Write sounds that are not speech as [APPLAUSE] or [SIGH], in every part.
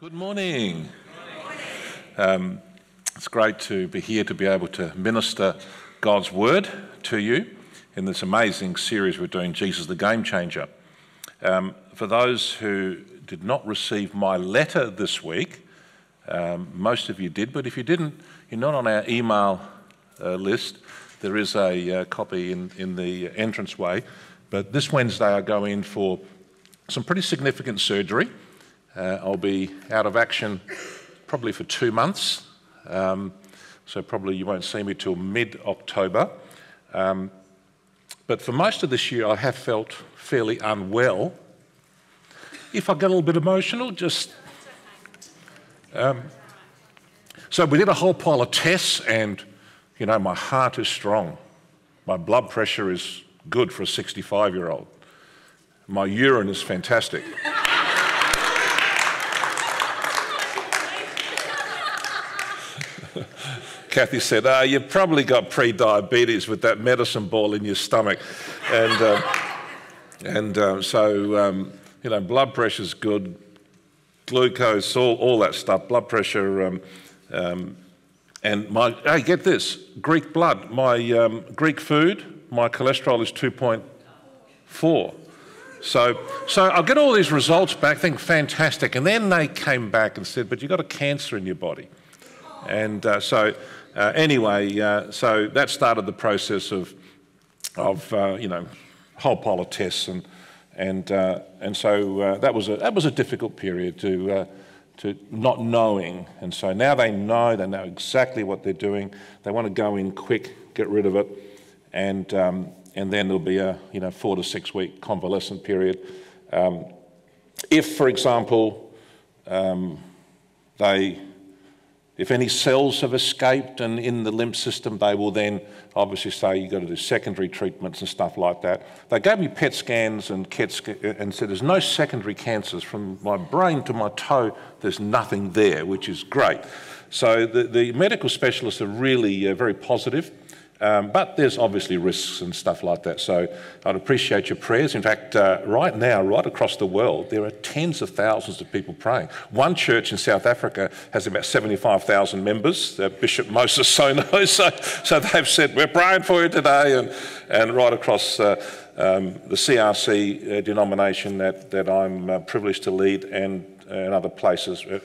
Good morning. Um, it's great to be here to be able to minister God's word to you in this amazing series we're doing, Jesus the Game Changer. Um, for those who did not receive my letter this week, um, most of you did, but if you didn't, you're not on our email uh, list. There is a uh, copy in, in the entranceway. But this Wednesday, I go in for some pretty significant surgery. Uh, I'll be out of action probably for two months, um, so probably you won't see me till mid October. Um, but for most of this year, I have felt fairly unwell. If I get a little bit emotional, just. Um, so we did a whole pile of tests, and you know, my heart is strong. My blood pressure is good for a 65 year old. My urine is fantastic. Kathy said, ah, you've probably got pre-diabetes with that medicine ball in your stomach. And, uh, and uh, so, um, you know, blood pressure's good, glucose, all, all that stuff, blood pressure. Um, um, and my, hey, get this, Greek blood, my um, Greek food, my cholesterol is 2.4. So, so I'll get all these results back, think fantastic. And then they came back and said, but you've got a cancer in your body. And uh, so uh, anyway, uh, so that started the process of, of uh, you know, whole pile of tests, and and uh, and so uh, that was a that was a difficult period to uh, to not knowing, and so now they know they know exactly what they're doing. They want to go in quick, get rid of it, and um, and then there'll be a you know four to six week convalescent period. Um, if, for example, um, they if any cells have escaped and in the lymph system, they will then obviously say you've got to do secondary treatments and stuff like that. They gave me PET scans and CAT and said there's no secondary cancers from my brain to my toe. There's nothing there, which is great. So the, the medical specialists are really uh, very positive. Um, but there's obviously risks and stuff like that. So I'd appreciate your prayers. In fact, uh, right now, right across the world, there are tens of thousands of people praying. One church in South Africa has about 75,000 members, uh, Bishop Moses [LAUGHS] Sono. So, so they've said, We're praying for you today. And, and right across uh, um, the CRC uh, denomination that, that I'm uh, privileged to lead and, and other places. Uh,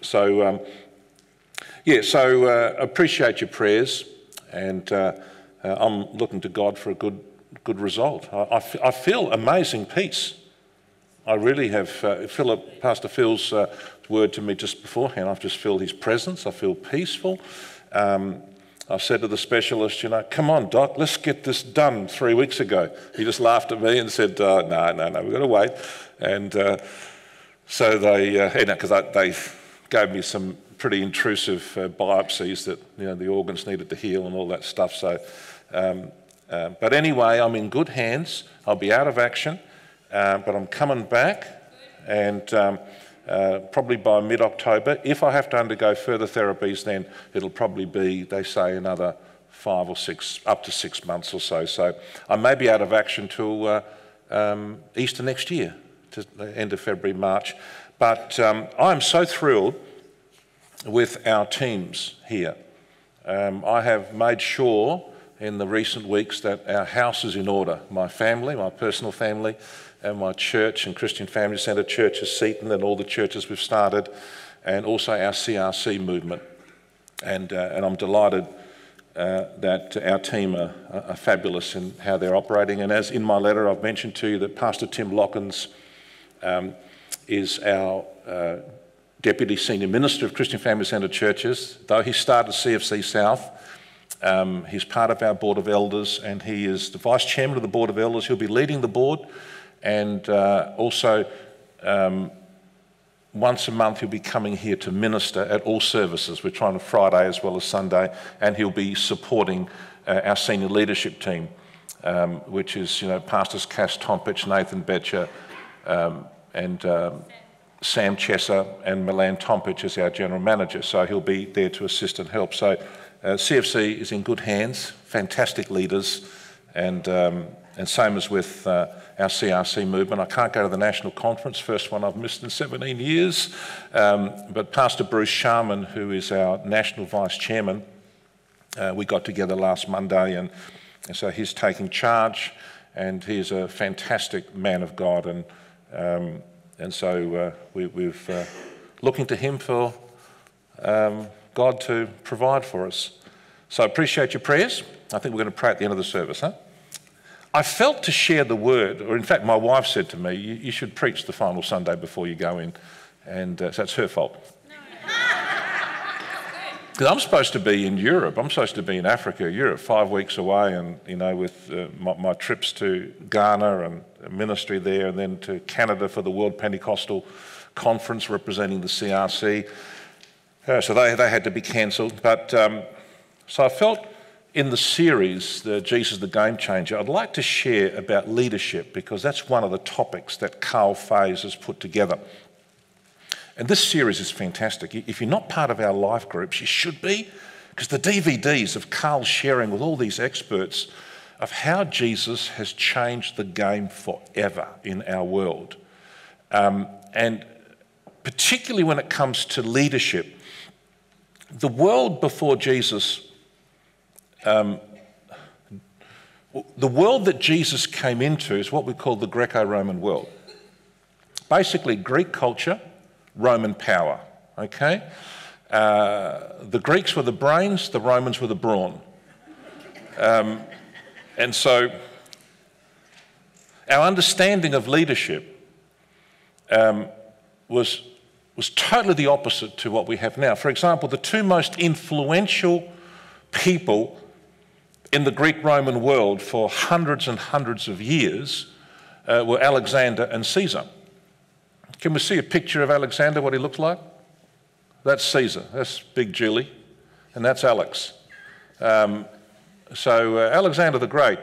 so, um, yeah, so appreciate your prayers and uh, uh, I'm looking to God for a good, good result. I, I, feel amazing peace. I really have. Uh, Philip, Pastor Phil's uh, word to me just beforehand, I've just felt his presence. I feel peaceful. Um, I said to the specialist, you know, come on, doc, let's get this done three weeks ago. He just laughed at me and said, uh, no, no, no, we've got to wait. And uh, so they, uh, you know, because they gave me some pretty intrusive uh, biopsies that you know the organs needed to heal and all that stuff. So, um, uh, but anyway, I'm in good hands. I'll be out of action, uh, but I'm coming back, and um, uh, probably by mid-October. If I have to undergo further therapies, then it'll probably be, they say, another five or six, up to six months or so. So I may be out of action till uh, um, Easter next year, to the end of February, March. But um, I'm so thrilled with our teams here. Um, I have made sure in the recent weeks that our house is in order. My family, my personal family, and my church and Christian Family Centre Church is Seaton and all the churches we've started, and also our CRC movement. And, uh, and I'm delighted uh, that our team are, are, fabulous in how they're operating. And as in my letter, I've mentioned to you that Pastor Tim Lockins um, is our uh, Deputy Senior Minister of Christian Family Centre Churches. Though he started CFC South, um, he's part of our Board of Elders and he is the Vice Chairman of the Board of Elders. He'll be leading the board and uh, also um, once a month he'll be coming here to minister at all services. We're trying to Friday as well as Sunday and he'll be supporting uh, our senior leadership team, um, which is, you know, Pastors Cass Tompich, Nathan Betcher, um, and um, Sam Chesser and Milan Tompich as our general manager, so he'll be there to assist and help. So uh, CFC is in good hands, fantastic leaders, and um, and same as with uh, our CRC movement. I can't go to the national conference, first one I've missed in 17 years. Um, but Pastor Bruce Sharman, who is our national vice chairman, uh, we got together last Monday, and, and, so he's taking charge, and he's a fantastic man of God, and um, and so uh, we, we've uh, looking to him for um, God to provide for us. So I appreciate your prayers. I think we're going to pray at the end of the service, huh? I felt to share the word, or in fact, my wife said to me, You, you should preach the final Sunday before you go in. And uh, so that's her fault. Because I'm supposed to be in Europe. I'm supposed to be in Africa, Europe, five weeks away, and you know, with uh, my, my, trips to Ghana and ministry there, and then to Canada for the World Pentecostal Conference representing the CRC. Uh, so they, they had to be cancelled. But um, so I felt in the series, the Jesus the Game Changer, I'd like to share about leadership because that's one of the topics that Karl Faase has put together. And this series is fantastic. If you're not part of our life groups, you should be, because the DVDs of Karl sharing with all these experts of how Jesus has changed the game forever in our world. Um, and particularly when it comes to leadership, the world before Jesus um, the world that Jesus came into is what we call the Greco Roman world. Basically, Greek culture, Roman power. Okay? Uh, the Greeks were the brains, the Romans were the brawn. Um, and so, our understanding of leadership um, was, was totally the opposite to what we have now. For example, the two most influential people in the Greek Roman world for hundreds and hundreds of years uh, were Alexander and Caesar. Can we see a picture of Alexander, what he looked like? That's Caesar, that's Big Julie, and that's Alex. Um, so uh, Alexander the Great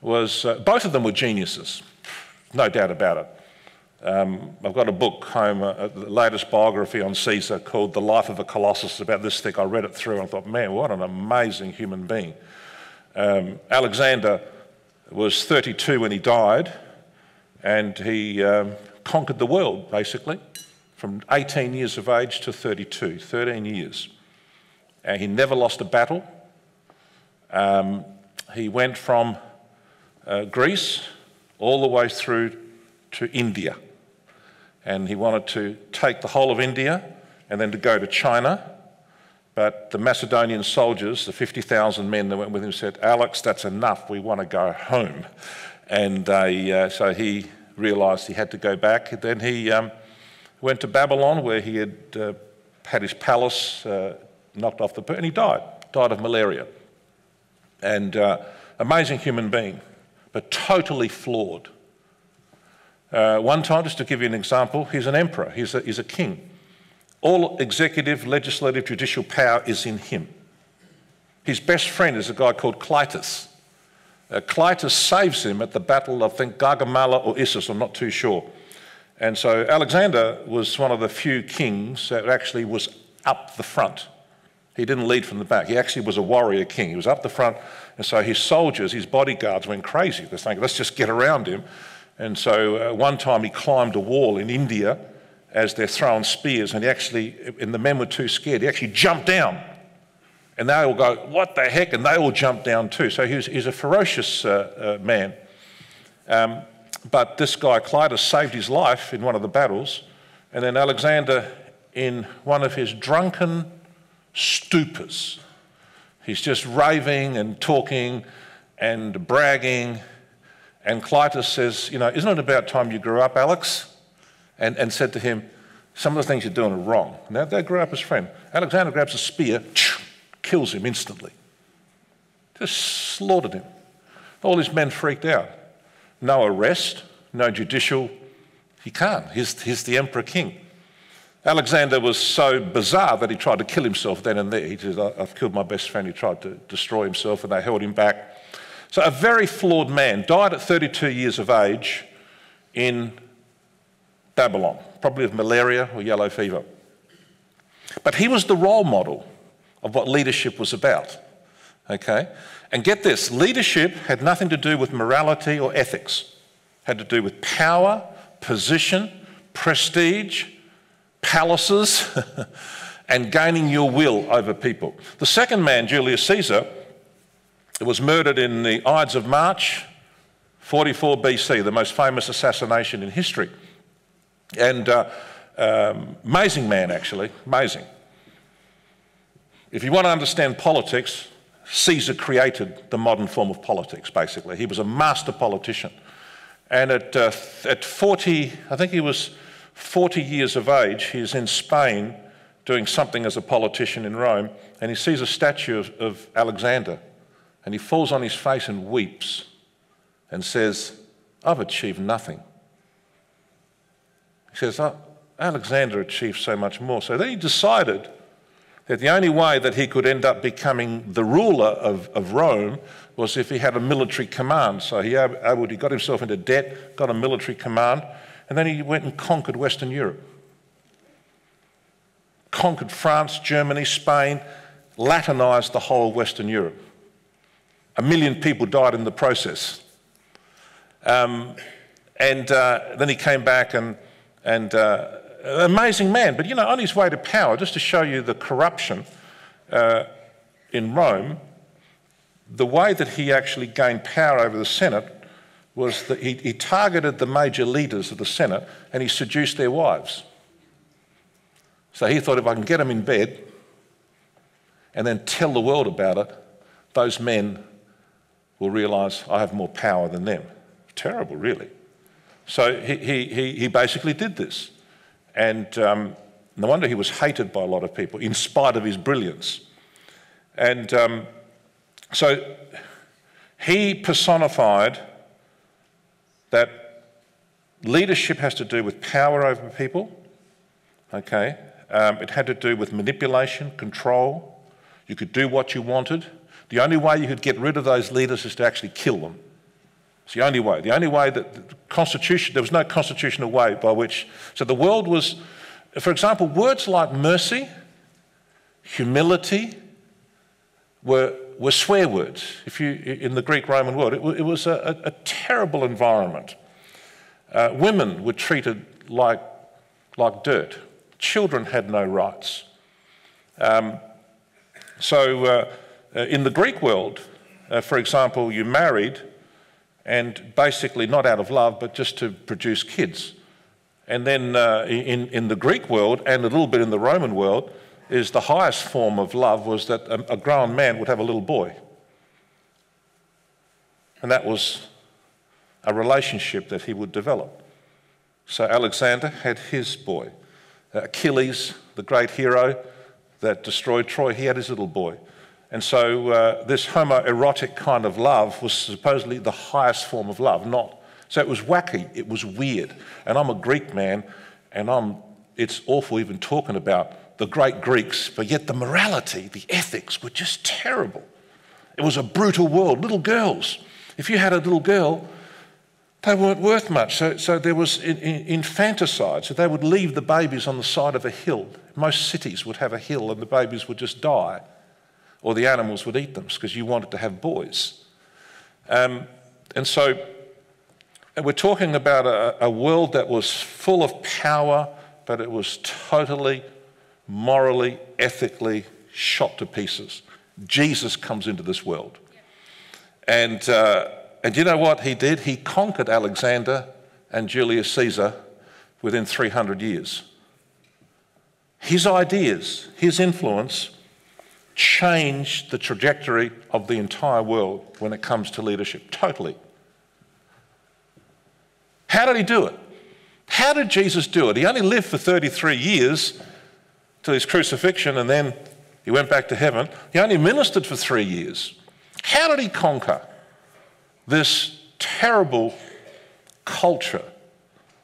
was, uh, both of them were geniuses, no doubt about it. Um, I've got a book home, uh, the latest biography on Caesar called The Life of a Colossus, about this thick. I read it through and I thought, man, what an amazing human being. Um, Alexander was 32 when he died, and he um, conquered the world, basically, from 18 years of age to 32, 13 years. And he never lost a battle. Um, he went from uh, Greece all the way through to India and he wanted to take the whole of India and then to go to China. But the Macedonian soldiers, the 50,000 men that went with him, said, Alex, that's enough. We want to go home. And uh, so he realized he had to go back. Then he um, went to Babylon, where he had uh, had his palace uh, knocked off the. and he died, died of malaria. And uh, amazing human being, but totally flawed. Uh, one time, just to give you an example, he's an emperor, he's a, he's a king. All executive, legislative, judicial power is in him. His best friend is a guy called Cleitus. Uh, Cleitus saves him at the battle of, I think, Gaugamela or Issus, I'm not too sure. And so Alexander was one of the few kings that actually was up the front. He didn't lead from the back. He actually was a warrior king. He was up the front. And so his soldiers, his bodyguards went crazy. They're saying, let's just get around him. And so uh, one time he climbed a wall in India as they're throwing spears, and he actually, and the men were too scared, he actually jumped down. And they all go, What the heck? And they all jump down too. So he's, was, he was a ferocious uh, uh, man. Um, but this guy, Cleitus, saved his life in one of the battles. And then Alexander, in one of his drunken stupors, he's just raving and talking and bragging and Cleitus says, You know, isn't it about time you grew up, Alex? And, and said to him, Some of the things you're doing are wrong. Now they grew up as friends. Alexander grabs a spear, kills him instantly. Just slaughtered him. All his men freaked out. No arrest, no judicial. He can't. He's, he's the emperor king. Alexander was so bizarre that he tried to kill himself then and there. He said, I've killed my best friend. He tried to destroy himself, and they held him back. So, a very flawed man died at 32 years of age in Babylon, probably of malaria or yellow fever. But he was the role model of what leadership was about. Okay? And get this leadership had nothing to do with morality or ethics, it had to do with power, position, prestige, palaces, [LAUGHS] and gaining your will over people. The second man, Julius Caesar, was murdered in the Ides of March, 44 BC, the most famous assassination in history. And uh, um, amazing man, actually, amazing. If you want to understand politics, Caesar created the modern form of politics, basically. He was a master politician. And at, uh, at 40, I think he was 40 years of age, he's in Spain doing something as a politician in Rome, and he sees a statue of, of Alexander, and he falls on his face and weeps and says, I've achieved nothing. He says, oh, Alexander achieved so much more. So then he decided that the only way that he could end up becoming the ruler of, of Rome was if he had a military command. So he, he got himself into debt, got a military command, and then he went and conquered Western Europe. Conquered France, Germany, Spain, Latinized the whole of Western Europe. A million people died in the process. Um, and uh, then he came back and, and uh, amazing man, but you know, on his way to power, just to show you the corruption uh, in Rome, the way that he actually gained power over the Senate was that he, he targeted the major leaders of the Senate and he seduced their wives. So he thought if I can get them in bed and then tell the world about it, those men will realize I have more power than them. Terrible, really. So he, he, he basically did this. And um, no wonder he was hated by a lot of people, in spite of his brilliance. And um, so he personified that leadership has to do with power over people, okay? Um, it had to do with manipulation, control. You could do what you wanted. The only way you could get rid of those leaders is to actually kill them. It's the only way. The only way that the constitution, there was no constitutional way by which. So the world was, for example, words like mercy, humility were, were swear words. If you, in the Greek Roman world, it, it was a, a, terrible environment. Uh, women were treated like, like dirt. Children had no rights. Um, so, uh, uh in the Greek world, uh, for example, you married and basically not out of love, but just to produce kids. And then uh, in, in the Greek world and a little bit in the Roman world, is the highest form of love was that a, a grown man would have a little boy. And that was a relationship that he would develop. So Alexander had his boy. Achilles, the great hero that destroyed Troy, he had his little boy. And so uh, this homoerotic kind of love was supposedly the highest form of love, not. So it was wacky, it was weird. And I'm a Greek man, and I'm, it's awful even talking about the great Greeks, but yet the morality, the ethics were just terrible. It was a brutal world. Little girls, if you had a little girl, they weren't worth much. So, so there was infanticide. So they would leave the babies on the side of a hill. Most cities would have a hill, and the babies would just die or the animals would eat them because you wanted to have boys. Um, and so we're talking about a, a world that was full of power, but it was totally morally, ethically shot to pieces. Jesus comes into this world. And, uh, and you know what he did? He conquered Alexander and Julius Caesar within 300 years. His ideas, his influence changed the trajectory of the entire world when it comes to leadership, totally. How did he do it? How did Jesus do it? He only lived for 33 years till his crucifixion and then he went back to heaven. He only ministered for three years. How did he conquer this terrible culture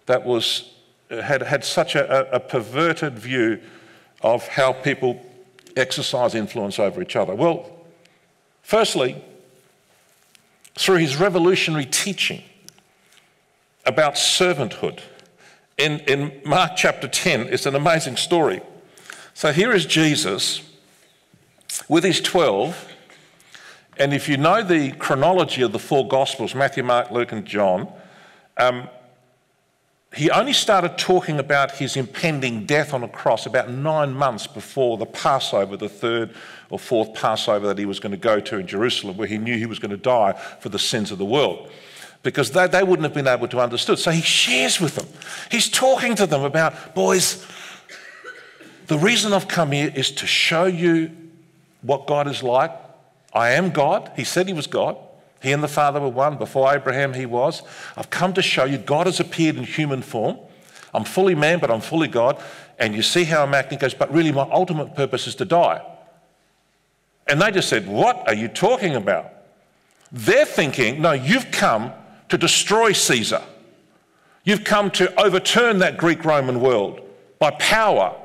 that was, had, had such a, a perverted view of how people exercise influence over each other? Well, firstly, through his revolutionary teaching about servanthood. In, in Mark chapter 10, it's an amazing story. So here is Jesus with his 12 And if you know the chronology of the four Gospels Matthew, Mark, Luke, and John um, he only started talking about his impending death on a cross about nine months before the Passover, the third or fourth Passover that he was going to go to in Jerusalem, where he knew he was going to die for the sins of the world. Because they, they wouldn't have been able to understand. So he shares with them. He's talking to them about, boys, the reason I've come here is to show you what God is like. I am God. He said he was God. He and the Father were one. Before Abraham, he was. I've come to show you God has appeared in human form. I'm fully man, but I'm fully God. And you see how I'm acting. He goes, but really, my ultimate purpose is to die. And they just said, What are you talking about? They're thinking, No, you've come to destroy Caesar. You've come to overturn that Greek Roman world by power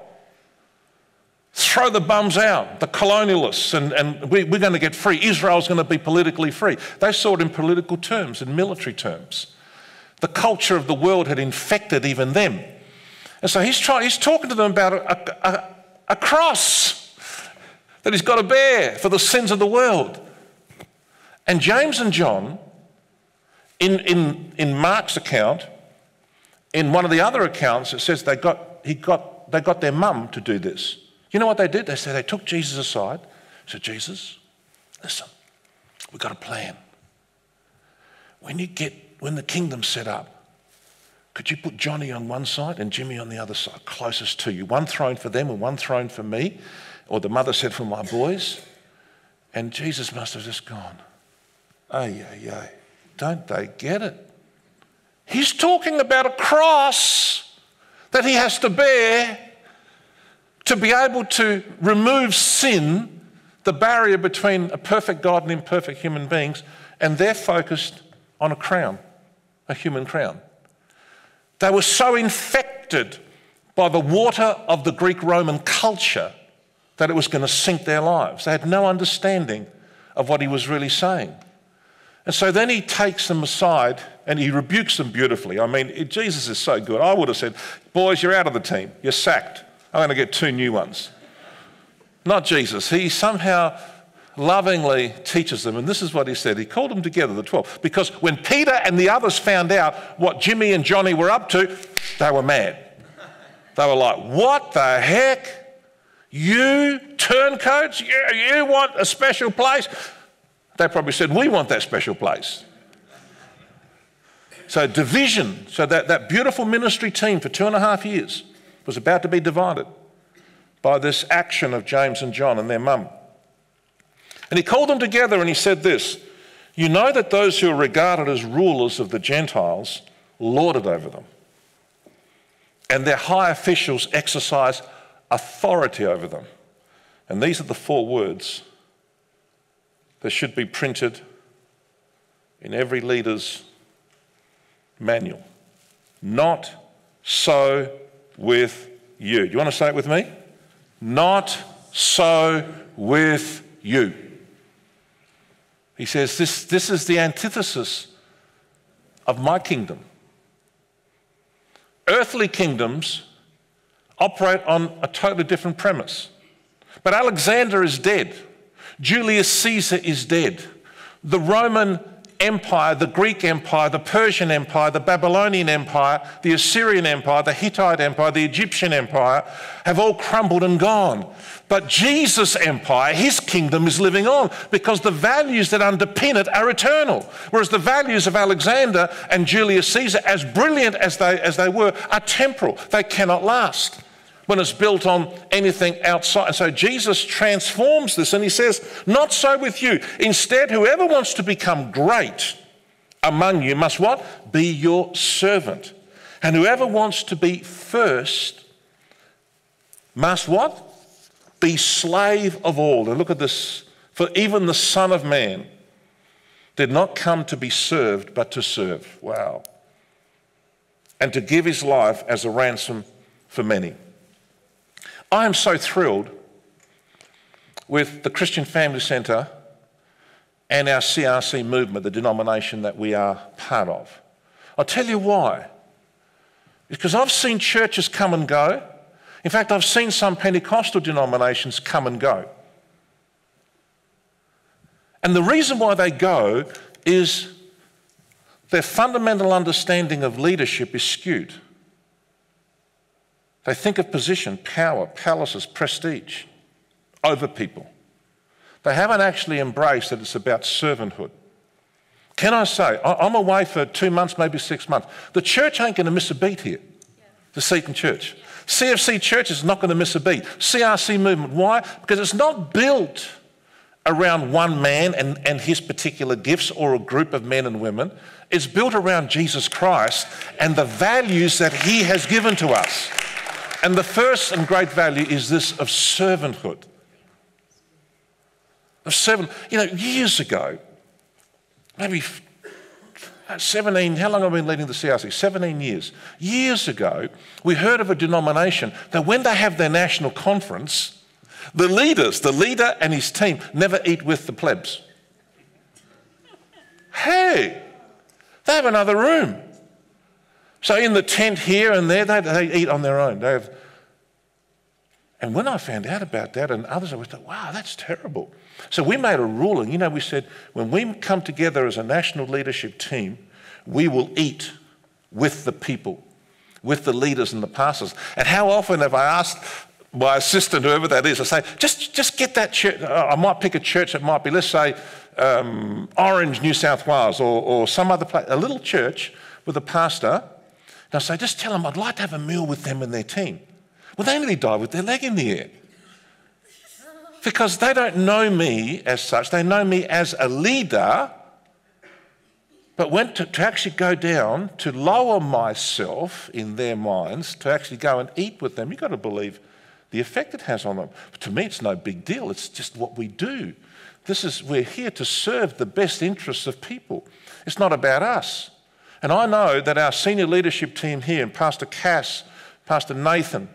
Throw the bums out, the colonialists, and, and we, we're going to get free. Israel's going to be politically free. They saw it in political terms, in military terms. The culture of the world had infected even them. And so he's, trying, he's talking to them about a, a, a cross that he's got to bear for the sins of the world. And James and John, in, in, in Mark's account, in one of the other accounts, it says they got, he got, they got their mum to do this. You know what they did? They said they took Jesus aside, said, Jesus, listen, we've got a plan. When you get, when the kingdom's set up, could you put Johnny on one side and Jimmy on the other side, closest to you? One throne for them and one throne for me. Or the mother said, for my boys. And Jesus must have just gone, ay, ay, ay. Don't they get it? He's talking about a cross that he has to bear to be able to remove sin, the barrier between a perfect God and imperfect human beings, and they're focused on a crown, a human crown. They were so infected by the water of the Greek Roman culture that it was going to sink their lives. They had no understanding of what he was really saying. And so then he takes them aside and he rebukes them beautifully. I mean, Jesus is so good. I would have said, Boys, you're out of the team, you're sacked. I'm going to get two new ones. Not Jesus. He somehow lovingly teaches them. And this is what he said. He called them together, the 12, because when Peter and the others found out what Jimmy and Johnny were up to, they were mad. They were like, What the heck? You turncoats? You, you want a special place? They probably said, We want that special place. So, division. So, that, that beautiful ministry team for two and a half years was about to be divided by this action of James and John and their mum. And he called them together and he said this You know that those who are regarded as rulers of the Gentiles lord it over them, and their high officials exercise authority over them. And these are the four words that should be printed in every leader's manual. Not so with you. Do you want to say it with me? Not so with you. He says, This, this is the antithesis of my kingdom. Earthly kingdoms operate on a totally different premise. But Alexander is dead. Julius Caesar is dead. The Roman Empire, the Greek Empire, the Persian Empire, the Babylonian Empire, the Assyrian Empire, the Hittite Empire, the Egyptian Empire have all crumbled and gone. But Jesus' empire, his kingdom is living on because the values that underpin it are eternal. Whereas the values of Alexander and Julius Caesar, as brilliant as they, as they were, are temporal. They cannot last when it's built on anything outside. And so Jesus transforms this and he says, Not so with you. Instead, whoever wants to become great among you must what? Be your servant. And whoever wants to be first must what? Be slave of all. And look at this. For even the Son of Man did not come to be served, but to serve. Wow. And to give his life as a ransom for many. I am so thrilled with the Christian Family Centre and our CRC movement, the denomination that we are part of. I'll tell you why. Because I've seen churches come and go. In fact, I've seen some Pentecostal denominations come and go. And the reason why they go is their fundamental understanding of leadership is skewed. They think of position, power, palaces, prestige over people. They haven't actually embraced that it's about servanthood. Can I say, I'm away for two months, maybe six months. The church ain't going to miss a beat here, the Seaton Church. CFC Church is not going to miss a beat. CRC movement. Why? Because it's not built around one man and, and his particular gifts or a group of men and women. It's built around Jesus Christ and the values that he has given to us. And the first and great value is this of servanthood. Of servant. You know, years ago, maybe 17, how long have I been leading the CRC? 17 years. Years ago, we heard of a denomination that when they have their national conference, the leaders, the leader and his team, never eat with the plebs. Hey, they have another room. So in the tent here and there, they, they eat on their own. They have, and when I found out about that and others, I like, wow, that's terrible. So we made a ruling. You know, we said, when we come together as a national leadership team, we will eat with the people, with the leaders and the pastors. And how often have I asked my assistant, whoever that is, I say, just, just get that church. Uh, I might pick a church that might be, let's say, um, Orange, New South Wales, or, or some other place, a little church with a pastor. I say, just tell them I'd like to have a meal with them and their team. Well, they nearly die with their leg in the air. Because they don't know me as such, they know me as a leader. But when to, to actually go down, to lower myself in their minds, to actually go and eat with them, you've got to believe the effect it has on them. But to me, it's no big deal. It's just what we do. This is, we're here to serve the best interests of people. It's not about us. And I know that our senior leadership team here, and Pastor Cass, Pastor Nathan,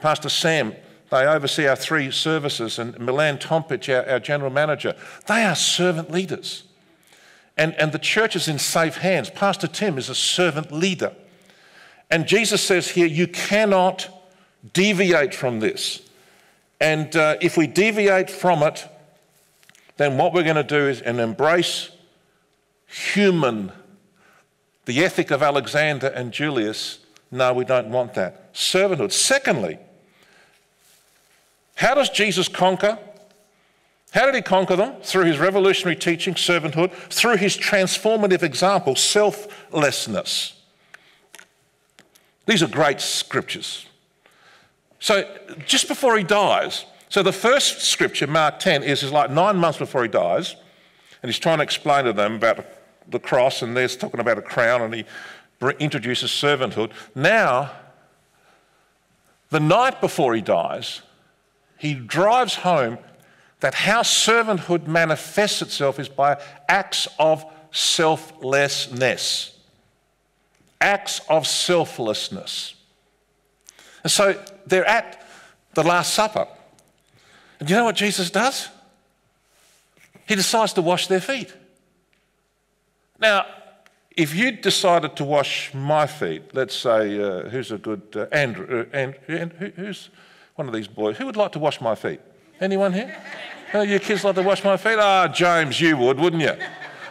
Pastor Sam, they oversee our three services, and Milan Tompich, our, our general manager, they are servant leaders. And, and the church is in safe hands. Pastor Tim is a servant leader. And Jesus says here, you cannot deviate from this. And uh, if we deviate from it, then what we're going to do is embrace human, the ethic of Alexander and Julius. No, we don't want that. Servanthood. Secondly, how does Jesus conquer? How did he conquer them? Through his revolutionary teaching, servanthood, through his transformative example, selflessness. These are great scriptures. So just before he dies, so the first scripture, Mark 10, is, is like nine months before he dies, and he's trying to explain to them about the cross, and there's talking about a crown, and he introduces servanthood. Now, the night before he dies, he drives home that how servanthood manifests itself is by acts of selflessness. Acts of selflessness. And so they're at the Last Supper. And you know what Jesus does? He decides to wash their feet. Now, if you decided to wash my feet, let's say, uh, who's a good uh, Andrew, uh, Andrew who, who's one of these boys, who would like to wash my feet? Anyone here? [LAUGHS] Oh, your kids like to wash my feet? Ah, oh, James, you would, wouldn't you?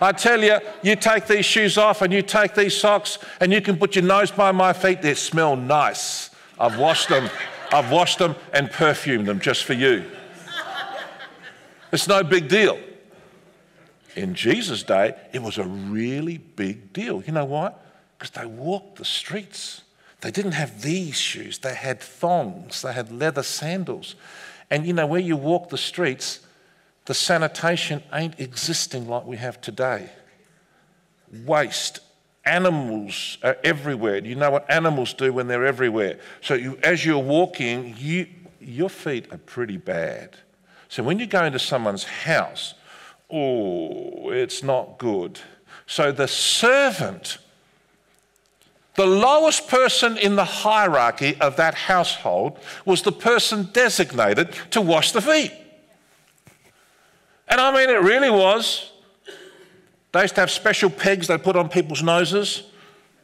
I tell you, you take these shoes off and you take these socks and you can put your nose by my feet, they smell nice. I've washed them. I've washed them and perfumed them just for you. It's no big deal. In Jesus' day, it was a really big deal. You know why? Because they walked the streets. They didn't have these shoes, they had thongs, they had leather sandals. And you know, where you walk the streets, the sanitation ain't existing like we have today. Waste, animals are everywhere. You know what animals do when they're everywhere. So you, as you're walking, you, your feet are pretty bad. So when you go into someone's house, oh, it's not good. So the servant, the lowest person in the hierarchy of that household, was the person designated to wash the feet. And I mean, it really was they used to have special pegs they put on people's noses.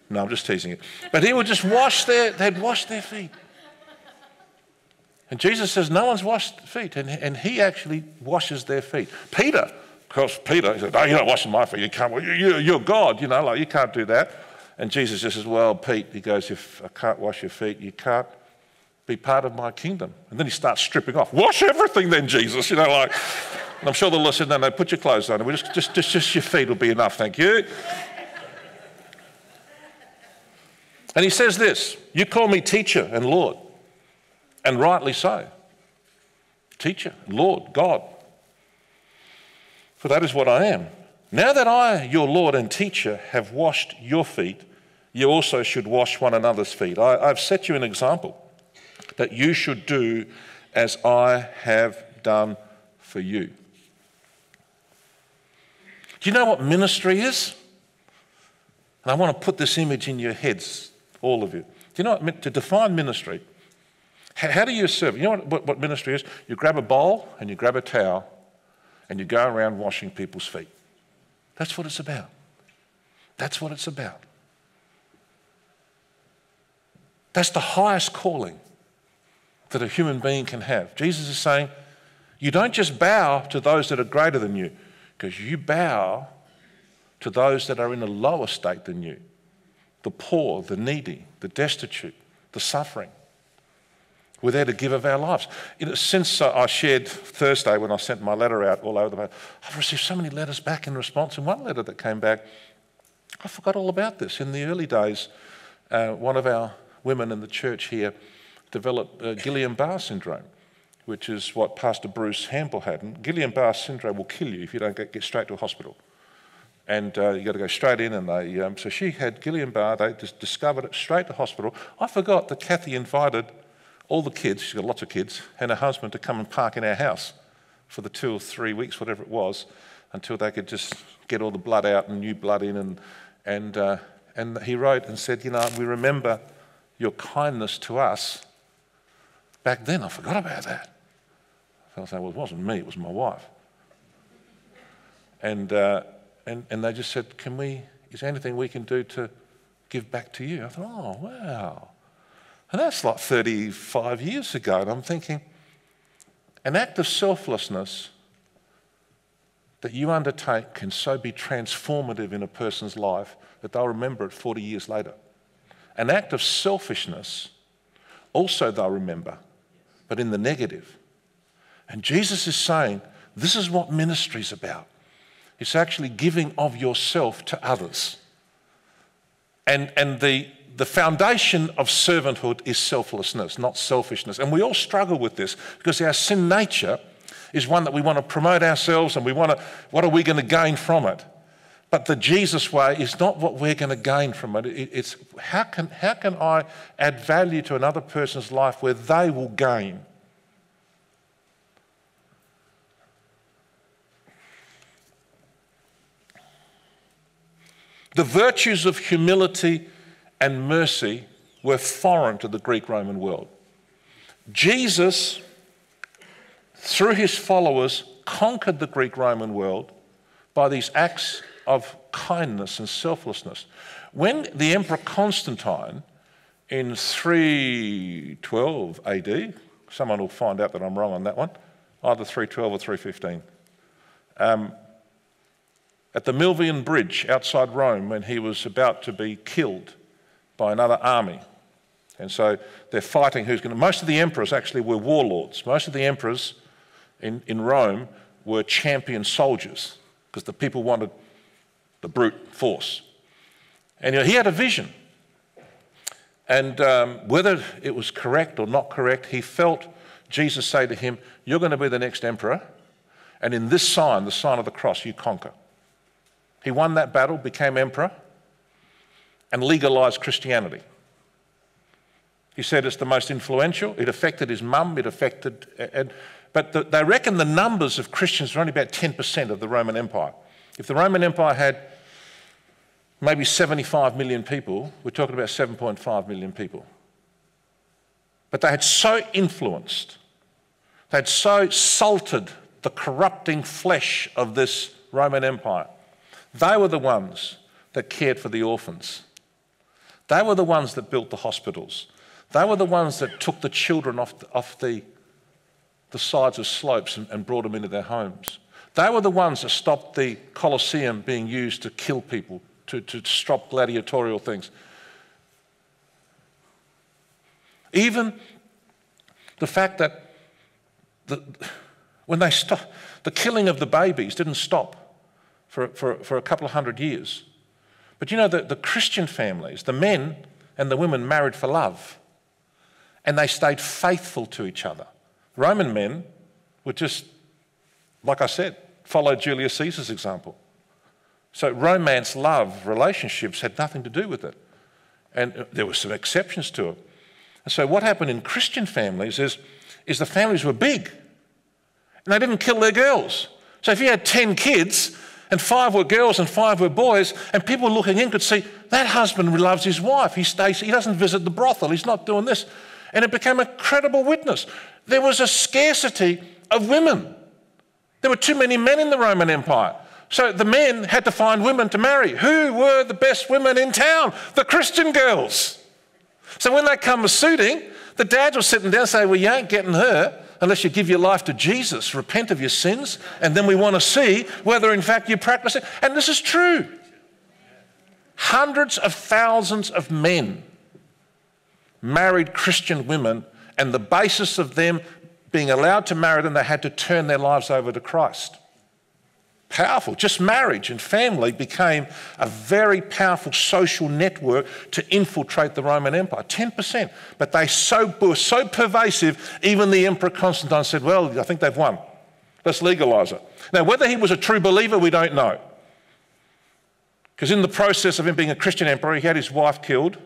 No, I'm just teasing you. But he would just wash their, they'd wash their feet. And Jesus says, No one's washed feet. And, and he actually washes their feet. Peter, course, Peter, he said, oh, you're not washing my feet. You can't, you, you're God, you know, like you can't do that. And Jesus just says, Well, Pete, he goes, If I can't wash your feet, you can't be part of my kingdom. And then he starts stripping off. Wash everything then, Jesus, you know, like. And I'm sure the Lord said, No, no, put your clothes on. Just, just, just, just your feet will be enough, thank you. And he says this You call me teacher and Lord, and rightly so. Teacher, Lord, God. For that is what I am. Now that I, your Lord and teacher, have washed your feet, you also should wash one another's feet. I, have set you an example that you should do as I have done for you. Do you know what ministry is? And I want to put this image in your heads all of you. Do you know what, to define ministry, how, do you serve? You know what, what ministry is? You grab a bowl and you grab a towel and you go around washing people's feet. That's what it's about. That's what it's about. That's the highest calling that a human being can have. Jesus is saying, you don't just bow to those that are greater than you, because you bow to those that are in a lower state than you the poor, the needy, the destitute, the suffering. We're there to give of our lives. You know, since uh, I shared Thursday when I sent my letter out all over the place, I've received so many letters back in response. And one letter that came back, I forgot all about this. In the early days, uh, one of our women in the church here developed uh, Guillain-Barre syndrome, which is what Pastor Bruce Hamble had. And Guillain-Barre syndrome will kill you if you don't get, get straight to a hospital and uh, you got to go straight in. And they, um, so she had Guillain-Barre. They just discovered it straight to hospital. I forgot that Kathy invited all the kids. She's got lots of kids, and her husband to come and park in our house for the two or three weeks, whatever it was, until they could just get all the blood out and new blood in. And and uh, and he wrote and said, you know, we remember your kindness to us. Back then, I forgot about that. I was saying, well, it wasn't me; it was my wife. And uh, and, and they just said, Can we, is there anything we can do to give back to you? I thought, Oh, wow. And that's like 35 years ago. And I'm thinking, an act of selflessness that you undertake can so be transformative in a person's life that they'll remember it 40 years later. An act of selfishness also they'll remember, but in the negative. And Jesus is saying, this is what ministry is about. It's actually giving of yourself to others. And, and the, the foundation of servanthood is selflessness, not selfishness. And we all struggle with this because our sin nature is one that we want to promote ourselves and we want to, what are we going to gain from it? But the Jesus way is not what we're going to gain from it. It's how can, how can I add value to another person's life where they will gain? The virtues of humility and mercy were foreign to the Greek Roman world. Jesus, through his followers, conquered the Greek Roman world by these acts of kindness and selflessness. When the Emperor Constantine in 312 AD, someone will find out that I'm wrong on that one, either 312 or 315. Um, at the Milvian Bridge outside Rome when he was about to be killed by another army. And so they're fighting who's going to. Most of the emperors actually were warlords. Most of the emperors in, in Rome were champion soldiers because the people wanted the brute force. And he had a vision. And um, whether it was correct or not correct, he felt Jesus say to him, You're going to be the next emperor. And in this sign, the sign of the cross, you conquer. He won that battle, became emperor, and legalized Christianity. He said it's the most influential. It affected his mum, it affected. Uh, and, but the, they reckon the numbers of Christians are only about 10% of the Roman Empire. If the Roman Empire had maybe 75 million people, we're talking about 7.5 million people. But they had so influenced, they had so salted the corrupting flesh of this Roman Empire they were the ones that cared for the orphans. They were the ones that built the hospitals. They were the ones that took the children off the, off the, the sides of slopes and, and brought them into their homes. They were the ones that stopped the Colosseum being used to kill people, to, to stop gladiatorial things. Even the fact that the, when they stopped, the killing of the babies didn't stop for, for, for a couple of hundred years. But you know, the, the Christian families, the men and the women married for love, and they stayed faithful to each other. Roman men were just, like I said, followed Julius Caesar's example. So romance, love, relationships had nothing to do with it. And there were some exceptions to it. And so what happened in Christian families is, is the families were big and they didn't kill their girls. So if you had 10 kids and five were girls and five were boys, and people looking in could see that husband loves his wife. He stays, he doesn't visit the brothel, he's not doing this. And it became a credible witness. There was a scarcity of women. There were too many men in the Roman Empire. So the men had to find women to marry. Who were the best women in town? The Christian girls. So when they come suiting, the dads were sitting down saying, Well, you ain't getting her unless you give your life to Jesus, repent of your sins, and then we want to see whether in fact you're practicing. And this is true. Hundreds of thousands of men married Christian women, and the basis of them being allowed to marry them, they had to turn their lives over to Christ powerful. Just marriage and family became a very powerful social network to infiltrate the Roman Empire. 10%. But they so, were so pervasive, even the Emperor Constantine said, Well, I think they've won. Let's legalize it. Now, whether he was a true believer, we don't know. Because in the process of him being a Christian emperor, he had his wife killed.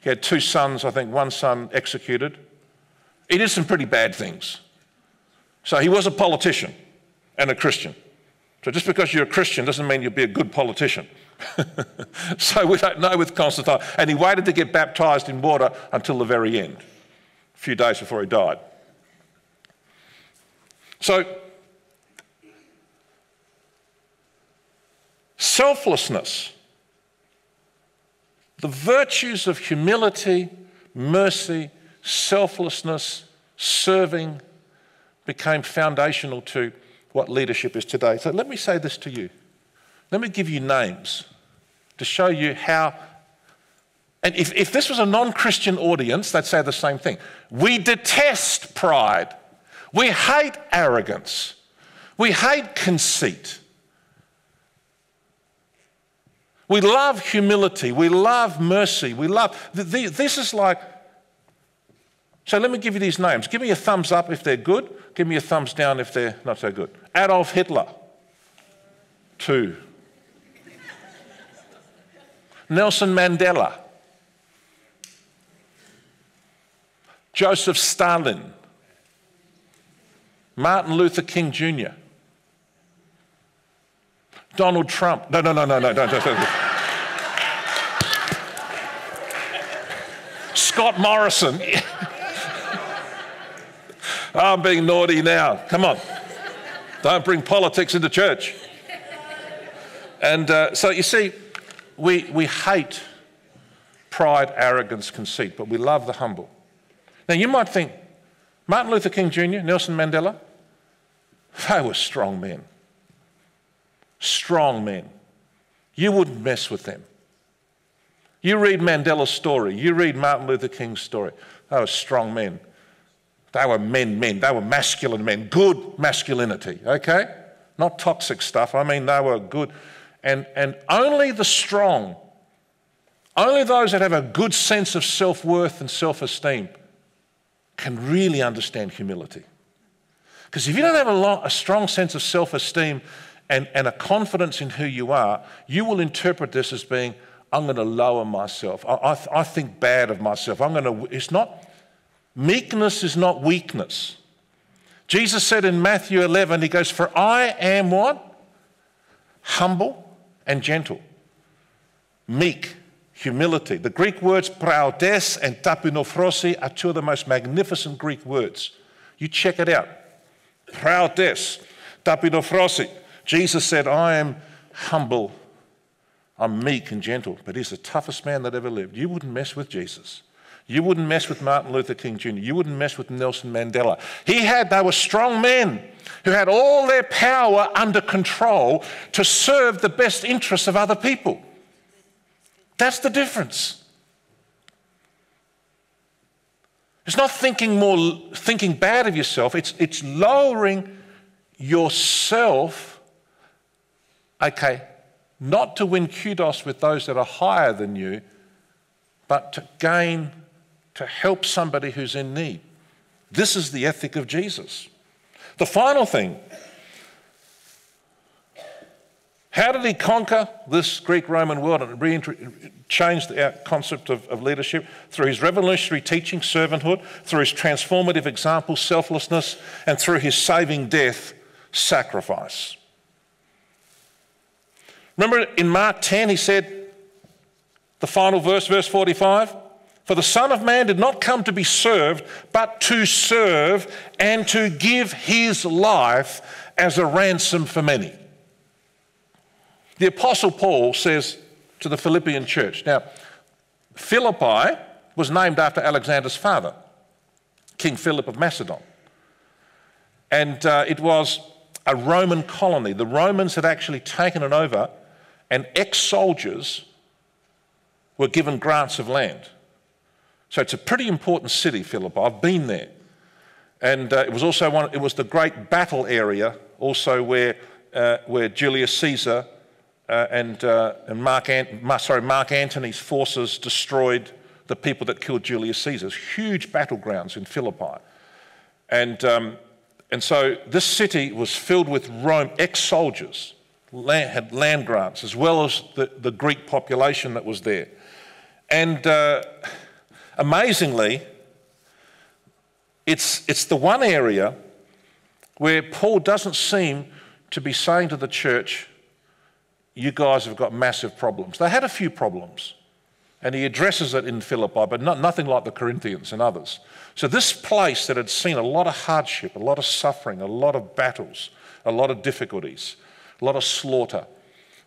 He had two sons, I think one son executed. He did some pretty bad things. So he was a politician and a Christian. So just because you're a Christian doesn't mean you'll be a good politician. [LAUGHS] so we don't know with Constantine. And he waited to get baptized in water until the very end, a few days before he died. So, selflessness, the virtues of humility, mercy, selflessness, serving became foundational to what leadership is today. So let me say this to you. Let me give you names to show you how. And if, if this was a non Christian audience, they'd say the same thing. We detest pride. We hate arrogance. We hate conceit. We love humility. We love mercy. We love. This is like. So let me give you these names. Give me a thumbs up if they're good. Give me a thumbs down if they're not so good. Adolf Hitler, two. Nelson Mandela, Joseph Stalin, Martin Luther King Jr., Donald Trump. No, no, no, no, no, don't. don't, don't. Scott Morrison. [LAUGHS] I'm being naughty now. Come on. Don't bring politics into church. And uh, so you see, we, we hate pride, arrogance, conceit, but we love the humble. Now you might think, Martin Luther King Jr., Nelson Mandela, they were strong men. Strong men. You wouldn't mess with them. You read Mandela's story, you read Martin Luther King's story. They were strong men. They were men, men. They were masculine men, good masculinity, okay? Not toxic stuff. I mean, they were good. And, and only the strong, only those that have a good sense of self worth and self esteem can really understand humility. Because if you don't have a, long, a strong sense of self esteem and, and a confidence in who you are, you will interpret this as being, I'm going to lower myself. I, I, I think bad of myself. I'm going to, it's not, Meekness is not weakness. Jesus said in Matthew 11, He goes, For I am what? Humble and gentle. Meek, humility. The Greek words praotes and tapinophrosi are two of the most magnificent Greek words. You check it out. Praotes, tapinophrosi. Jesus said, I am humble, I'm meek and gentle, but he's the toughest man that ever lived. You wouldn't mess with Jesus. You wouldn't mess with Martin Luther King Jr. You wouldn't mess with Nelson Mandela. He had, they were strong men who had all their power under control to serve the best interests of other people. That's the difference. It's not thinking more, thinking bad of yourself. It's, it's lowering yourself, okay, not to win kudos with those that are higher than you, but to gain, to help somebody who's in need. This is the ethic of Jesus. The final thing how did he conquer this Greek Roman world and change the concept of, of, leadership? Through his revolutionary teaching, servanthood, through his transformative example, selflessness, and through his saving death, sacrifice. Remember in Mark 10, he said, the final verse, verse 45? For the Son of Man did not come to be served, but to serve and to give his life as a ransom for many. The Apostle Paul says to the Philippian church, now, Philippi was named after Alexander's father, King Philip of Macedon. And uh, it was a Roman colony. The Romans had actually taken it over, and ex soldiers were given grants of land. So it's a pretty important city, Philippi. I've been there. And uh, it was also one, it was the great battle area, also where, uh, where Julius Caesar uh, and, uh, and Mark, Ant- sorry, Mark Antony's forces destroyed the people that killed Julius Caesar. Huge battlegrounds in Philippi. And, um, and so this city was filled with Rome ex soldiers, had land grants, as well as the, the Greek population that was there. And uh, amazingly, it's, it's the one area where Paul doesn't seem to be saying to the church, you guys have got massive problems. They had a few problems, and he addresses it in Philippi, but not, nothing like the Corinthians and others. So, this place that had seen a lot of hardship, a lot of suffering, a lot of battles, a lot of difficulties, a lot of slaughter,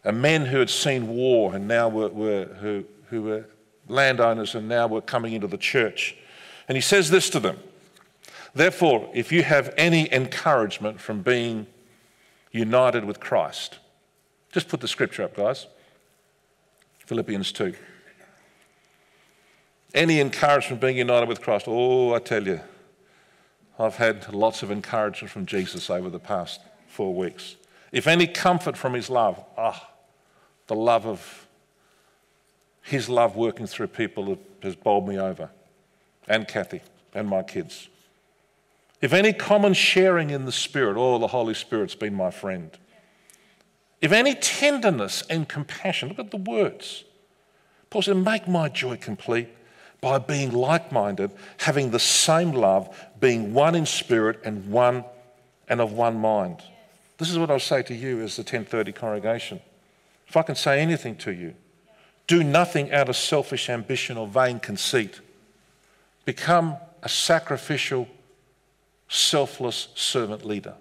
and men who had seen war and now were, were who, who were landowners and now were coming into the church. And he says this to them Therefore, if you have any encouragement from being united with Christ, just put the scripture up, guys. Philippians 2. Any encouragement being united with Christ? Oh, I tell you, I've had lots of encouragement from Jesus over the past four weeks. If any comfort from his love, ah, the love of his love working through people has bowled me over, and Kathy, and my kids. If any common sharing in the Spirit, oh, the Holy Spirit's been my friend. If any tenderness and compassion, look at the words. Paul said, Make my joy complete by being like minded, having the same love, being one in spirit and one and of one mind. This is what I'll say to you as the 1030 congregation. If I can say anything to you, do nothing out of selfish ambition or vain conceit. Become a sacrificial, selfless servant leader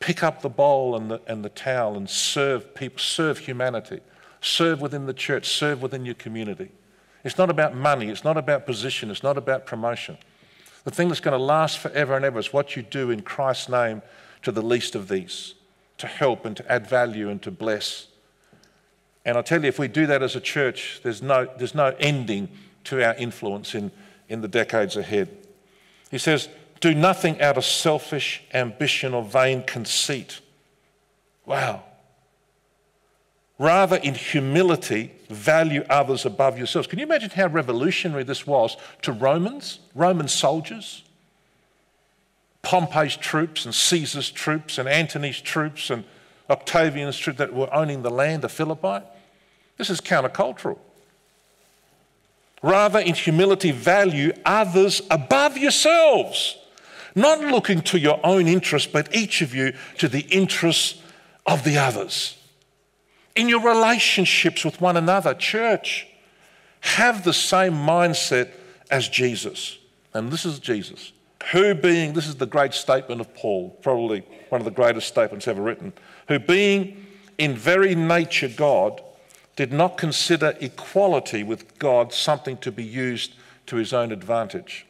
pick up the bowl and the, and the towel and serve people, serve humanity, serve within the church, serve within your community. It's not about money, it's not about position, it's not about promotion. The thing that's going to last forever and ever is what you do in Christ's name to the least of these, to help and to add value and to bless. And I tell you, if we do that as a church, there's no, there's no ending to our influence in, in the decades ahead. He says, do nothing out of selfish ambition or vain conceit. Wow. Rather, in humility, value others above yourselves. Can you imagine how revolutionary this was to Romans, Roman soldiers? Pompey's troops and Caesar's troops and Antony's troops and Octavian's troops that were owning the land of Philippi. This is countercultural. Rather, in humility, value others above yourselves not looking to your own interest, but each of you to the interests of the others. In your relationships with one another, church, have the same mindset as Jesus. And this is Jesus. Who being, this is the great statement of Paul, probably one of the greatest statements ever written, who being in very nature God, did not consider equality with God something to be used to his own advantage.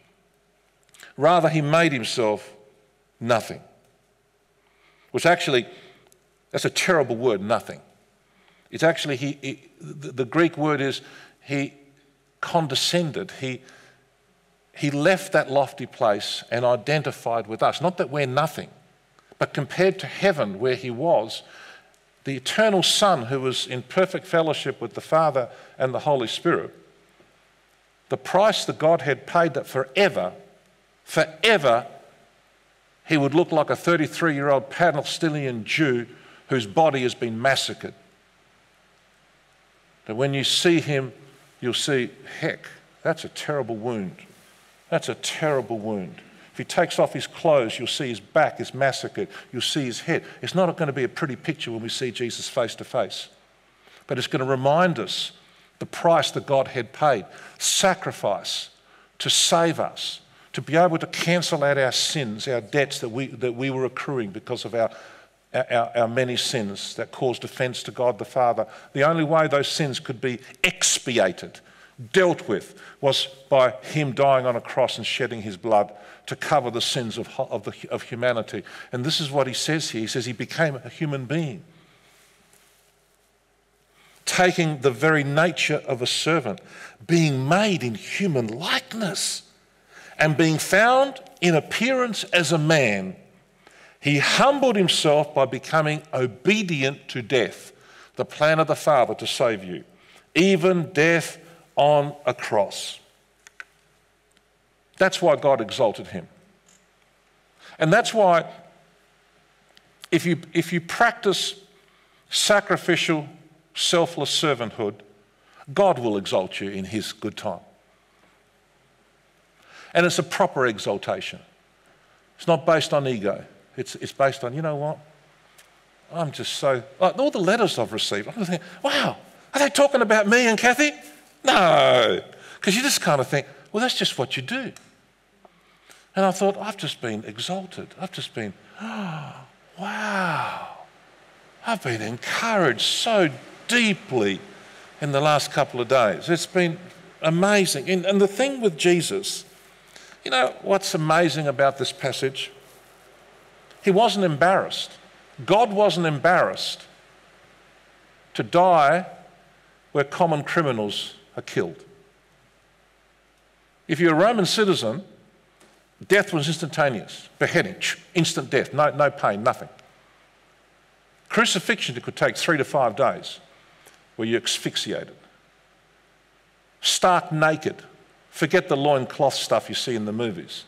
Rather, he made himself nothing. Which actually, that's a terrible word, nothing. It's actually, he, he the, Greek word is he condescended. He, he left that lofty place and identified with us. Not that we're nothing, but compared to heaven where he was, the eternal Son who was in perfect fellowship with the Father and the Holy Spirit, the price that God had paid that forever, forever, he would look like a 33 year old Palestinian Jew whose body has been massacred. That when you see him, you'll see, heck, that's a terrible wound. That's a terrible wound. If he takes off his clothes, you'll see his back is massacred. You'll see his head. It's not going to be a pretty picture when we see Jesus face to face, but it's going to remind us the price that God had paid sacrifice to save us, to be able to cancel out our sins, our debts that we, that we were accruing because of our, our, our many sins that caused offense to God the Father. The only way those sins could be expiated dealt with was by him dying on a cross and shedding his blood to cover the sins of, of, the, of humanity. And this is what he says here. He says he became a human being, taking the very nature of a servant, being made in human likeness, and being found in appearance as a man. He humbled himself by becoming obedient to death, the plan of the Father to save you, even death on a cross. That's why God exalted him. And that's why, if you, if you practice sacrificial, selfless servanthood, God will exalt you in his good time. And it's a proper exaltation. It's not based on ego. It's, it's based on, you know what? I'm just so, like all the letters I've received, I'm thinking, wow, are they talking about me and Kathy? No. Because you just kind of think, well, that's just what you do. And I thought, I've just been exalted. I've just been, oh, [GASPS] wow. I've been encouraged so deeply in the last couple of days. It's been amazing. And, and the thing with Jesus, you know what's amazing about this passage? He wasn't embarrassed. God wasn't embarrassed to die where common criminals are killed. If you're a Roman citizen, death was instantaneous, beheading, [TSK] instant death, no, no pain, nothing. Crucifixion, it could take three to five days where you're asphyxiated. Stark naked. Forget the loincloth stuff you see in the movies.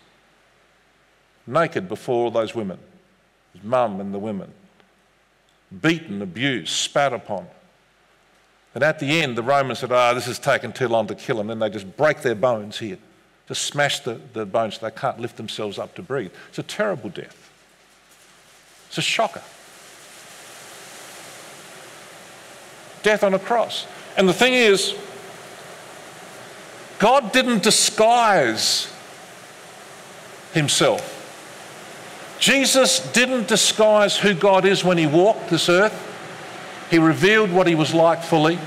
Naked before all those women, his mum and the women. Beaten, abused, spat upon. And at the end, the Romans said, ah, oh, this has taken too long to kill them. Then they just break their bones here, just smash the, the bones they can't lift themselves up to breathe. It's a terrible death. It's a shocker. Death on a cross. And the thing is, God didn't disguise himself. Jesus didn't disguise who God is when he walked this earth. He revealed what he was like fully,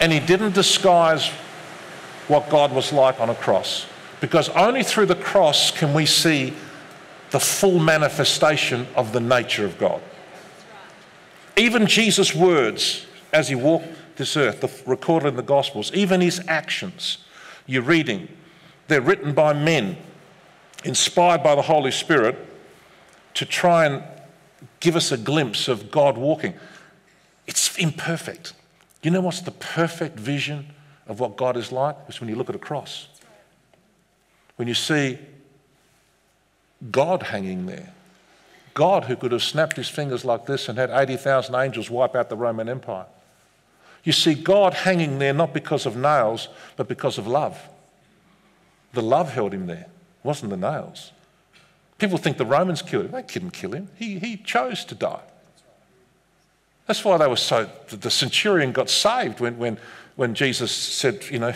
and he didn't disguise what God was like on a cross. Because only through the cross can we see the full manifestation of the nature of God. Even Jesus' words as he walked this earth, recorded in the Gospels, even his actions, you're reading, they're written by men, inspired by the Holy Spirit, to try and give us a glimpse of God walking. It's imperfect. You know what's the perfect vision of what God is like? It's when you look at a cross. When you see God hanging there. God who could have snapped his fingers like this and had 80,000 angels wipe out the Roman Empire. You see God hanging there not because of nails, but because of love. The love held him there, it wasn't the nails. People think the Romans killed him. They didn't kill him, he, he chose to die. That's why they were so, the centurion got saved when, when, when Jesus said, you know,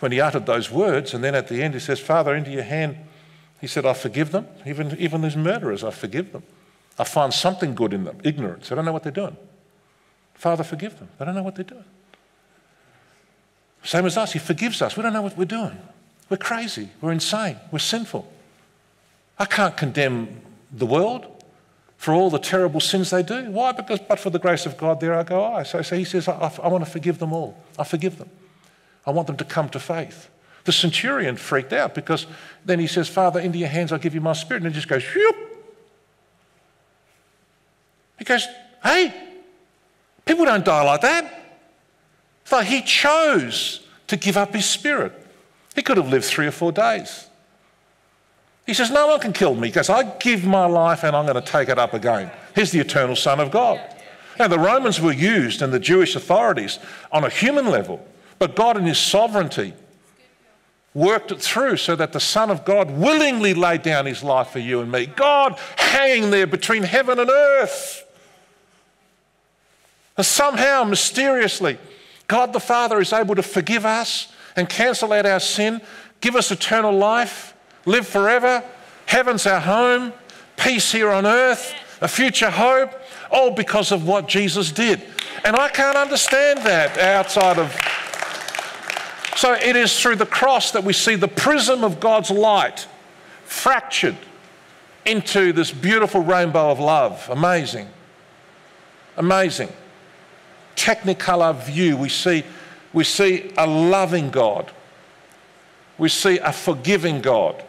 when he uttered those words. And then at the end, he says, Father, into your hand, he said, I forgive them. Even, even these murderers, I forgive them. I find something good in them ignorance. They don't know what they're doing. Father, forgive them. They don't know what they're doing. Same as us, He forgives us. We don't know what we're doing. We're crazy. We're insane. We're sinful. I can't condemn the world for all the terrible sins they do. Why? Because, but for the grace of God, there I go I. So, so he says, I, I want to forgive them all. I forgive them. I want them to come to faith. The centurion freaked out because then he says, Father, into your hands I give you my spirit. And it just goes. He goes, Hey, people don't die like that. So he chose to give up his spirit. He could have lived three or four days. He says, No one can kill me because I give my life and I'm going to take it up again. He's the eternal Son of God. Now, the Romans were used and the Jewish authorities on a human level, but God, in His sovereignty, worked it through so that the Son of God willingly laid down His life for you and me. God hanging there between heaven and earth. And somehow, mysteriously, God the Father is able to forgive us and cancel out our sin, give us eternal life, live forever. Heaven's our home, peace here on earth, a future hope, all because of what Jesus did. And I can't understand that outside of. So it is through the cross that we see the prism of God's light fractured into this beautiful rainbow of love. Amazing. Amazing. Technicolor view. We see we see a loving God. We see a forgiving God.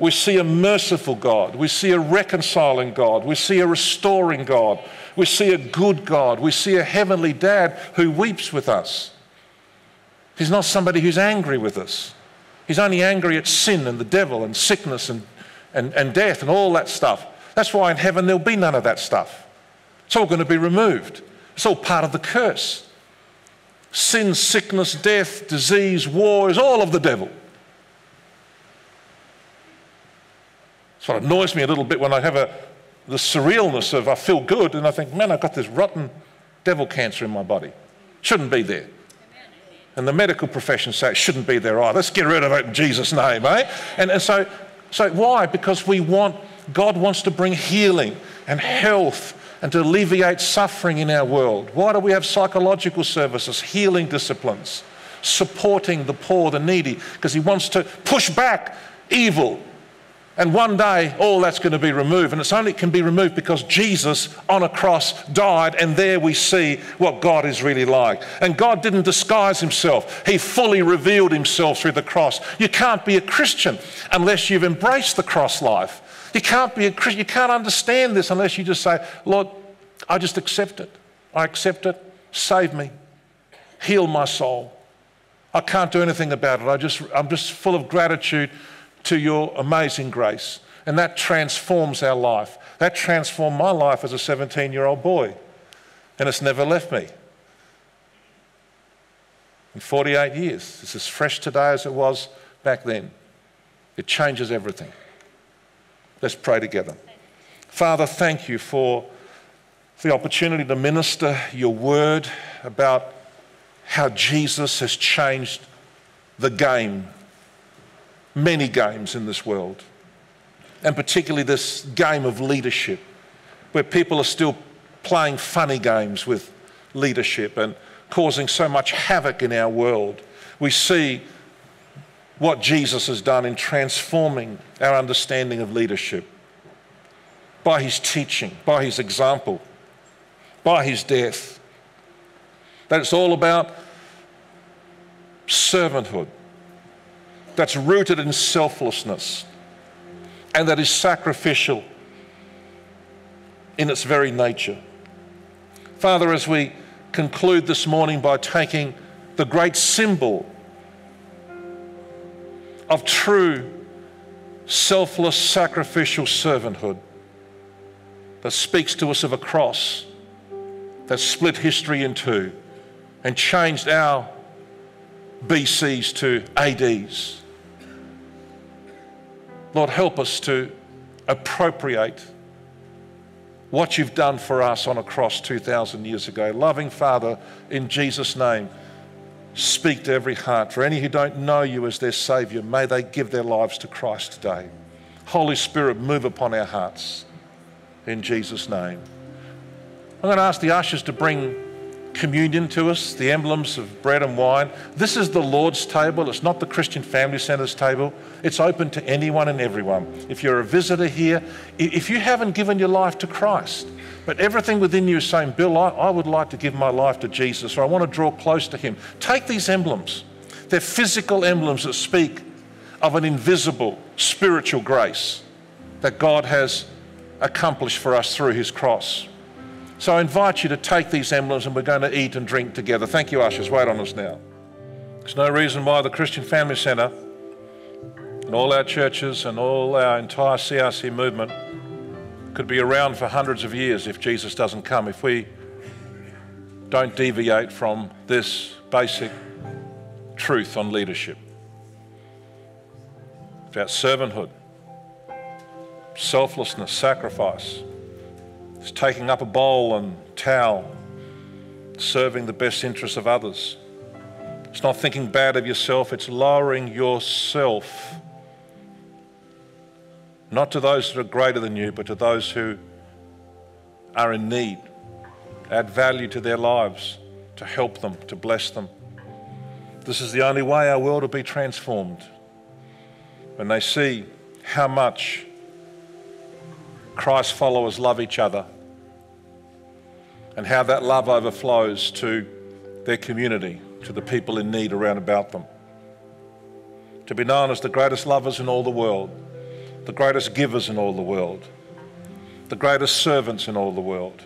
We see a merciful God. We see a reconciling God. We see a restoring God. We see a good God. We see a heavenly dad who weeps with us. He's not somebody who's angry with us. He's only angry at sin and the devil and sickness and, and, and death and all that stuff. That's why in heaven there'll be none of that stuff. It's all going to be removed. It's all part of the curse. Sin, sickness, death, disease, war is all of the devil. So it annoys me a little bit when I have a, the surrealness of I feel good and I think, man, I've got this rotten devil cancer in my body. Shouldn't be there. And the medical profession say it shouldn't be there either. Let's get rid of it in Jesus' name, eh? And, and so, so why? Because we want, God wants to bring healing and health and to alleviate suffering in our world. Why do we have psychological services, healing disciplines, supporting the poor, the needy? Because He wants to push back evil. And one day, all that's going to be removed. And it's only can be removed because Jesus on a cross died, and there we see what God is really like. And God didn't disguise himself, He fully revealed Himself through the cross. You can't be a Christian unless you've embraced the cross life. You can't be a Christian, you can't understand this unless you just say, Lord, I just accept it. I accept it. Save me. Heal my soul. I can't do anything about it. I just, I'm just full of gratitude to your amazing grace. And that transforms our life. That transformed my life as a 17 year old boy. And it's never left me. In 48 years, it's as fresh today as it was back then. It changes everything. Let's pray together. Father, thank you for the opportunity to minister your word about how Jesus has changed the game, many games in this world, and particularly this game of leadership, where people are still playing funny games with leadership and causing so much havoc in our world. We see what Jesus has done in transforming our understanding of leadership by his teaching, by his example, by his death. That it's all about servanthood that's rooted in selflessness and that is sacrificial in its very nature. Father, as we conclude this morning by taking the great symbol of true, selfless, sacrificial servanthood that speaks to us of a cross that split history in two and changed our BCs to ADs. Lord, help us to appropriate what you've done for us on a cross 2,000 years ago. Loving Father, in Jesus' name, speak to every heart. For any who don't know you as their Saviour, may they give their lives to Christ today. Holy Spirit, move upon our hearts in Jesus' name. I'm going to ask the ushers to bring communion to us, the emblems of bread and wine. This is the Lord's table. It's not the Christian Family Centre's table. It's open to anyone and everyone. If you're a visitor here, if you haven't given your life to Christ, but everything within you is saying, Bill, I, I would like to give my life to Jesus or I want to draw close to Him, take these emblems. They're physical emblems that speak of an invisible spiritual grace that God has accomplished for us through His cross. So I invite you to take these emblems and we're going to eat and drink together. Thank you, ushers. Wait on us now. There's no reason why the Christian Family Centre and all our churches and all our entire CRC movement could be around for hundreds of years if Jesus doesn't come, if we don't deviate from this basic truth on leadership. It's about servanthood, selflessness, sacrifice. It's taking up a bowl and towel, serving the best interests of others. It's not thinking bad of yourself, it's lowering yourself. Not to those that are greater than you, but to those who are in need. Add value to their lives, to help them, to bless them. This is the only way our world will be transformed. When they see how much Christ followers love each other and how that love overflows to their community, to the people in need around about them. To be known as the greatest lovers in all the world, the greatest givers in all the world, the greatest servants in all the world,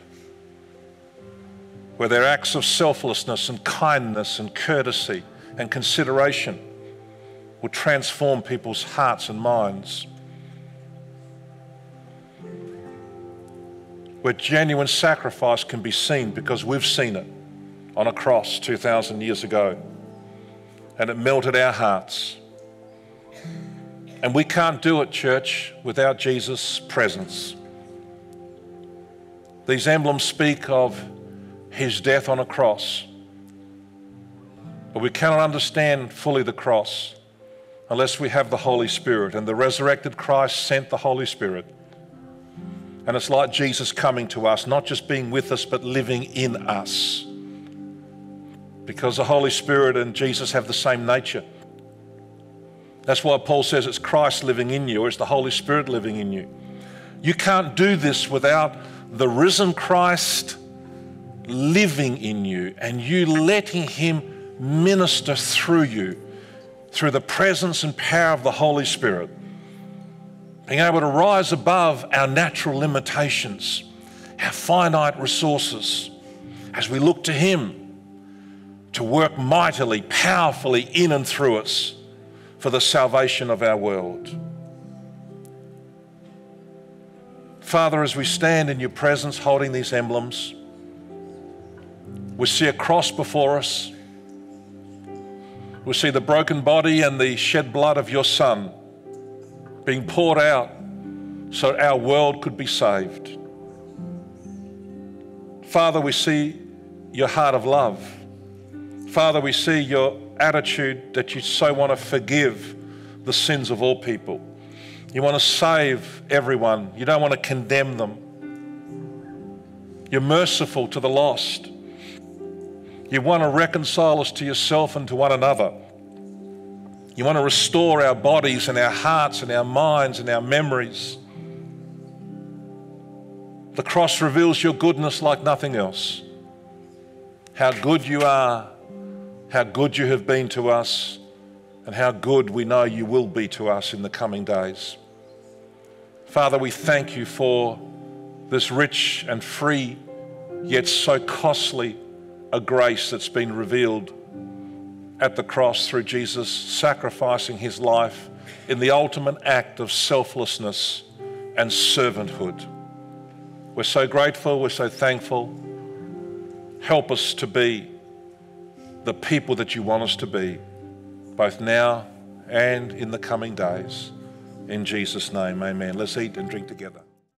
where their acts of selflessness and kindness and courtesy and consideration will transform people's hearts and minds. Where genuine sacrifice can be seen because we've seen it on a cross 2,000 years ago. And it melted our hearts. And we can't do it, church, without Jesus' presence. These emblems speak of his death on a cross. But we cannot understand fully the cross unless we have the Holy Spirit. And the resurrected Christ sent the Holy Spirit and it's like Jesus coming to us, not just being with us, but living in us. Because the Holy Spirit and Jesus have the same nature. That's why Paul says it's Christ living in you, or it's the Holy Spirit living in you. You can't do this without the risen Christ living in you and you letting Him minister through you through the presence and power of the Holy Spirit being able to rise above our natural limitations, our finite resources, as we look to Him to work mightily, powerfully in and through us for the salvation of our world. Father, as we stand in your presence holding these emblems, we see a cross before us. We see the broken body and the shed blood of your Son being poured out so our world could be saved. Father, we see your heart of love. Father, we see your attitude that you so want to forgive the sins of all people. You want to save everyone, you don't want to condemn them. You're merciful to the lost. You want to reconcile us to yourself and to one another. You want to restore our bodies and our hearts and our minds and our memories. The cross reveals your goodness like nothing else. How good you are, how good you have been to us, and how good we know you will be to us in the coming days. Father, we thank you for this rich and free, yet so costly a grace that's been revealed at the cross through Jesus sacrificing his life in the ultimate act of selflessness and servanthood. We're so grateful, we're so thankful. Help us to be the people that you want us to be, both now and in the coming days. In Jesus' name, amen. Let's eat and drink together.